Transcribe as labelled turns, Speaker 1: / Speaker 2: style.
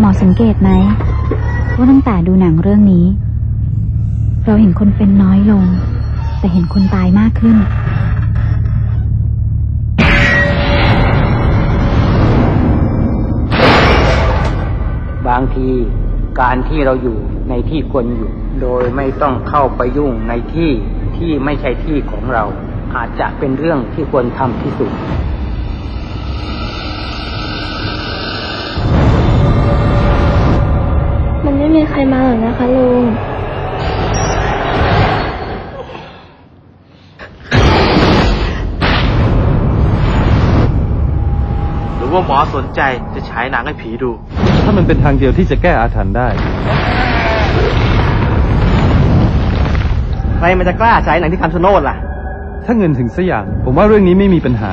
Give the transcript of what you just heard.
Speaker 1: หมอสังเกตไหมว่าตั้งแต่ดูหนังเรื่องนี้ เราเห็นคนเป็นน้อยลง แต่เห็นคนตายมากขึ้น
Speaker 2: บางทีการที่เราอยู่ในที่ควรอยู่ โดยไม่ต้องเข้าไปยุ่งในที่ที่ไม่ใช่ที่ของเรา อาจจะเป็นเรื่องที่ควรทำที่สุด
Speaker 3: รมาหรอกนะคะลุง
Speaker 4: หรือว่าหมอสนใจจะฉายหนังให้ผีดู
Speaker 5: ถ้ามันเป็นทางเดียวที่จะแก้อาถรรพ์ได้
Speaker 6: ใครมันจะกล้าฉายหนังที่คำชะโนดล่ะ
Speaker 5: ถ้าเงินถึงสักอย่าง ผมว่าเรื่องนี้ไม่มีปัญหา